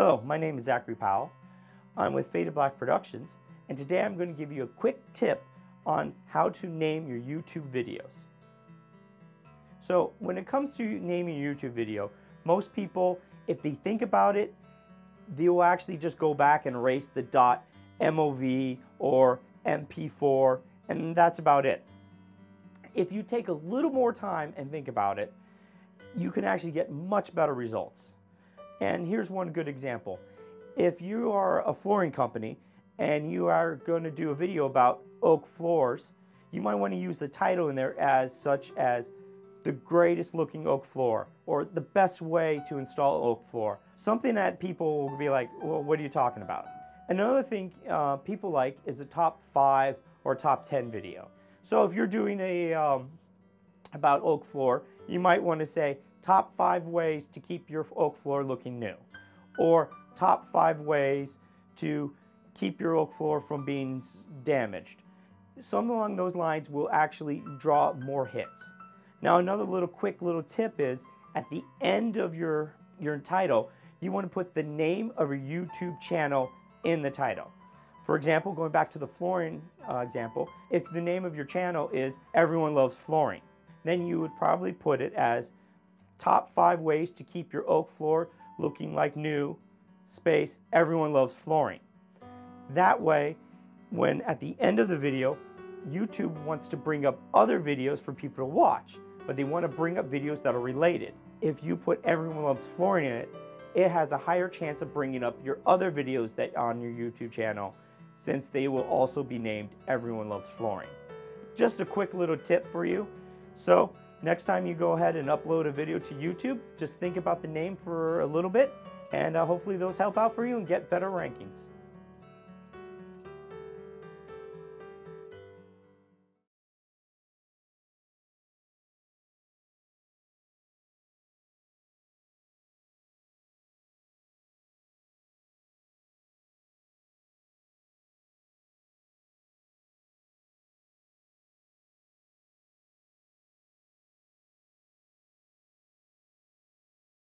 Hello, my name is Zachery Powell. I'm with Fade 2 Black Productions, and today I'm going to give you a quick tip on how to name your YouTube videos. So when it comes to naming your YouTube video, most people, if they think about it, they will actually just go back and erase the dot .mov or MP4, and that's about it. If you take a little more time and think about it, you can actually get much better results. And here's one good example. If you are a flooring company and you are going to do a video about oak floors, you might want to use the title in there as such as the greatest looking oak floor or the best way to install oak floor. Something that people will be like, well, what are you talking about? Another thing uh, people like is a top five or top 10 video. So if you're doing a um, about oak floor, you might want to say top five ways to keep your oak floor looking new or top five ways to keep your oak floor from being damaged. Something along those lines will actually draw more hits. Now another little quick little tip is at the end of your, your title, you want to put the name of your YouTube channel in the title. For example, going back to the flooring uh, example, if the name of your channel is Everyone Loves Flooring, then you would probably put it as top five ways to keep your oak floor looking like new, space, everyone loves flooring. That way, when at the end of the video, YouTube wants to bring up other videos for people to watch, but they want to bring up videos that are related. If you put everyone loves flooring in it, it has a higher chance of bringing up your other videos that are on your YouTube channel since they will also be named Everyone Loves Flooring. Just a quick little tip for you. So next time you go ahead and upload a video to YouTube, just think about the name for a little bit and uh, hopefully those help out for you and get better rankings.